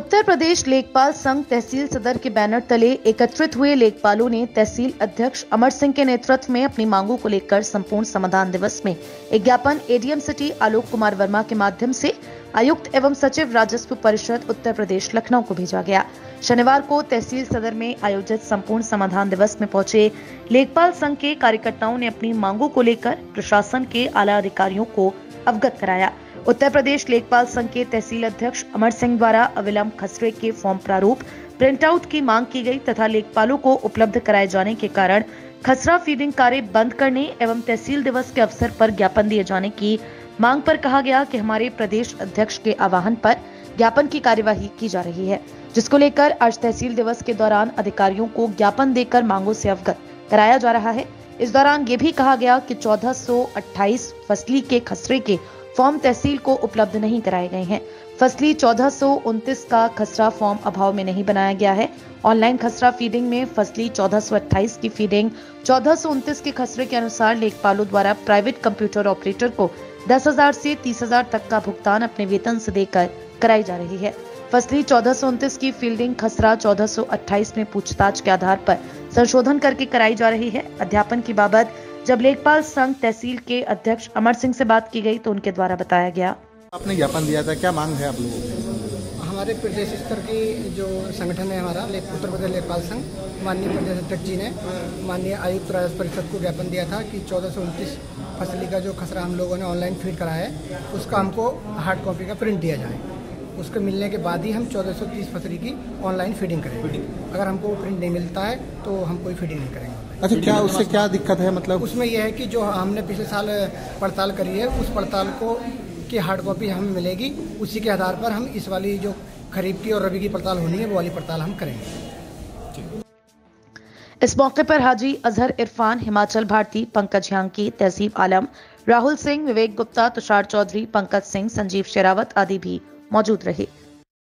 उत्तर प्रदेश लेखपाल संघ तहसील सदर के बैनर तले एकत्रित हुए लेखपालों ने तहसील अध्यक्ष अमर सिंह के नेतृत्व में अपनी मांगों को लेकर संपूर्ण समाधान दिवस में एक ज्ञापन एडीएम सिटी आलोक कुमार वर्मा के माध्यम से आयुक्त एवं सचिव राजस्व परिषद उत्तर प्रदेश लखनऊ को भेजा गया। शनिवार को तहसील सदर में आयोजित संपूर्ण समाधान दिवस में पहुँचे लेखपाल संघ के कार्यकर्ताओं ने अपनी मांगों को लेकर प्रशासन के आला अधिकारियों को अवगत कराया। उत्तर प्रदेश लेखपाल संघ के तहसील अध्यक्ष अमर सिंह द्वारा अविलंब खसरे के फॉर्म प्रारूप प्रिंट आउट की मांग की गई तथा लेखपालों को उपलब्ध कराए जाने के कारण खसरा फीडिंग कार्य बंद करने एवं तहसील दिवस के अवसर पर ज्ञापन दिए जाने की मांग पर कहा गया कि हमारे प्रदेश अध्यक्ष के आह्वान पर ज्ञापन की कार्यवाही की जा रही है, जिसको लेकर आज तहसील दिवस के दौरान अधिकारियों को ज्ञापन देकर मांगों से अवगत कराया जा रहा है। इस दौरान ये भी कहा गया कि 1428 फसली के खसरे के फॉर्म तहसील को उपलब्ध नहीं कराए गए हैं। फसली चौदह का खसरा फॉर्म अभाव में नहीं बनाया गया है। ऑनलाइन खसरा फीडिंग में फसली चौदह की फीडिंग, चौदह के खसरे के अनुसार लेखपालों द्वारा प्राइवेट कंप्यूटर ऑपरेटर को दस हज़ार से तीस हज़ार तक का भुगतान अपने वेतन से देकर कराई जा रही है। फसली चौदह की फील्डिंग खसरा 1428 में पूछताछ के आधार पर संशोधन करके कराई जा रही है। अध्यापन की बाबत जब लेखपाल संघ तहसील के अध्यक्ष अमर सिंह से बात की गई तो उनके द्वारा बताया गया। आपने ज्ञापन दिया था क्या मांग है आप लोगों की हमारे प्रदेश स्तर की जो संगठन है हमारा उत्तर प्रदेश लेखपाल संघ माननीय प्रदेश अध्यक्ष जी ने माननीय आयुक्त राजस्व परिषद को ज्ञापन दिया था कि चौदह फसली का जो खसरा हम लोगों ने ऑनलाइन फ़ीड कराया है उसका हमको हार्ड कॉपी का प्रिंट दिया जाए। उसके मिलने के बाद ही हम 1430 फसली की ऑनलाइन फीडिंग करेंगे। अगर हमको वो प्रिंट नहीं मिलता है तो हम कोई फीडिंग नहीं करेंगे। अच्छा क्या उससे क्या दिक्कत है मतलब? उसमें यह है कि जो हमने पिछले साल पड़ताल करी है उस पड़ताल को की हार्ड कॉपी हमें मिलेगी उसी के आधार पर हम इस वाली जो खरीफ की और रबी की पड़ताल होनी है वो वाली पड़ताल हम करेंगे। इस मौके पर हाजी अजहर इरफान हिमाचल भारती पंकज ह्यांकी तहसीब आलम राहुल सिंह विवेक गुप्ता तुषार चौधरी पंकज सिंह संजीव शेरावत आदि भी मौजूद रहे।